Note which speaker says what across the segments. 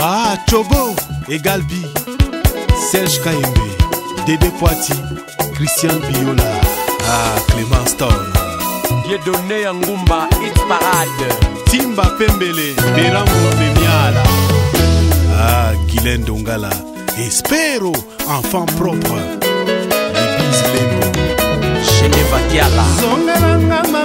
Speaker 1: Ah, Chobo, Egalbi, Serge Kaimbe, Dédé Poiti, Christian Biola, ah, Clément Stone. Dieudonné Ngumba, It's Parade, Timba Pembele, Berango Miala. Ah, Guylaine Dongala, Espero, enfant propre. Libis Lembo, Geneva Kiala.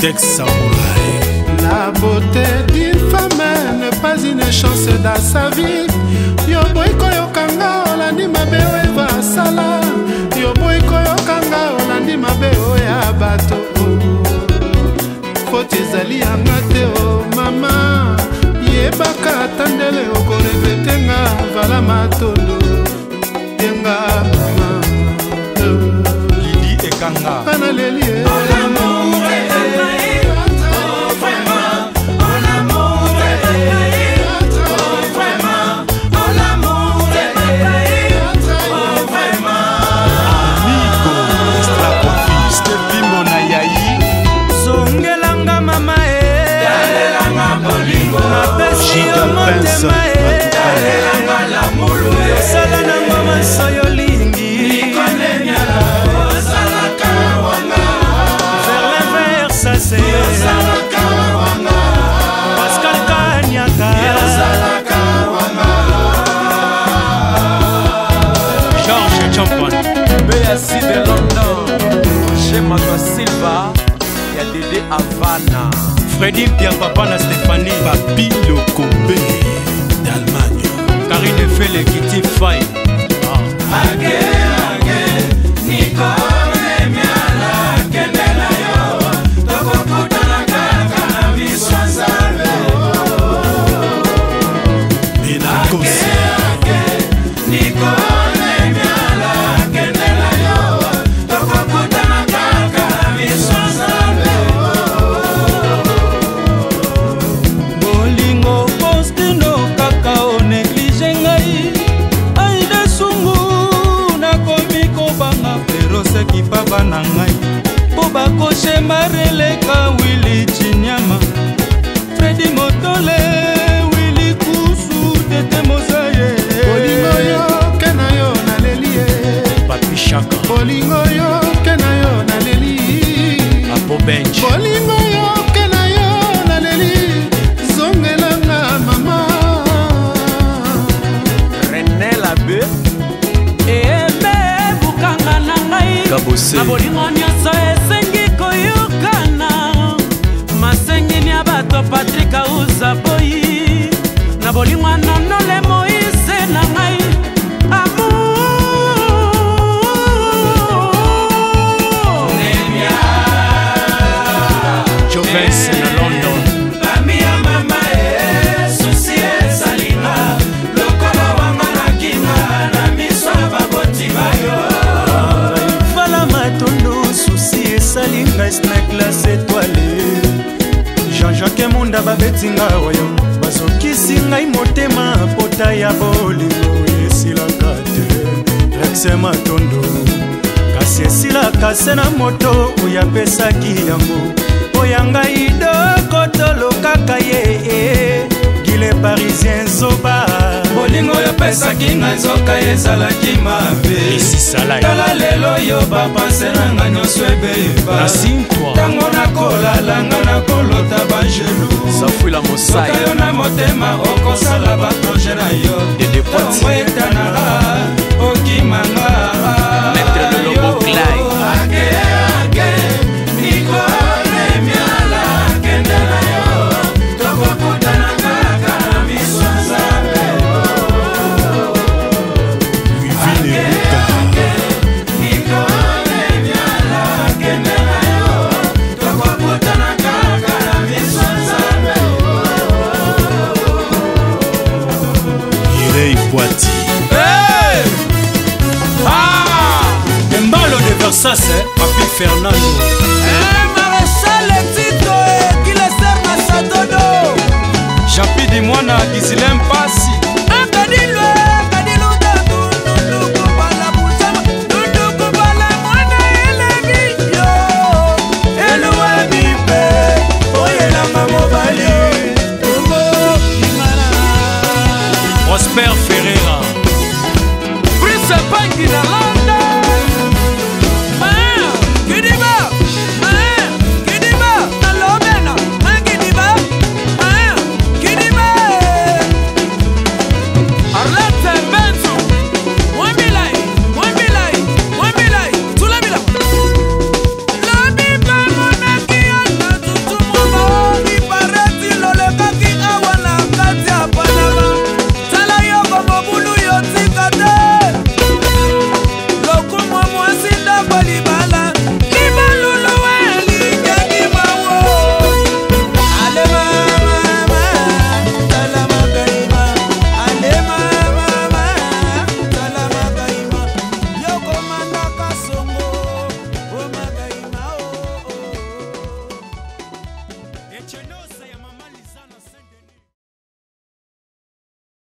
Speaker 1: Tex Samouraï. La beauté d'une femme n'est pas une chance dans sa vie. Yo boy koyokanga olandi mabe oyo asala fredi bia papa na stéphanie papi lokobe d'allemagne karine fele kiti fai ah. na ngai mpo bakoshe mareleka wili chinyama fredi motole wili kusu tete mosaye bolingo yo ke na yo naleli ye papishaka bolingo yo ke na yo naleli apobenj bolingo yo ke na yo naleli zongelanga mama renelabe kabose na bolingo nyonso esengi koyokana masengini ya bato patrik auza boyi na bolingo anonole moise na ngai jake munda babetinga oyo bazokisi ngai motema pota ya bolingo esilaka te rexe matondo kasi esilaka se na moto oyo apesaki yango oya ngai dokotolo kaka ye e gile parisien zoba bolingo oyo epesaki ngai nzoka ezalaki mabe tala lelo yo bapanse na ngai nyonso ebeba nakolalanga nakolota bangeluokayo na motema okosala baproje na yo elongo etanaa boati hey! ah! embalo de versas papi fernando hey, eh, maréchal tito ekilese eh, masadodo japidi mwana gisilem pa Bali,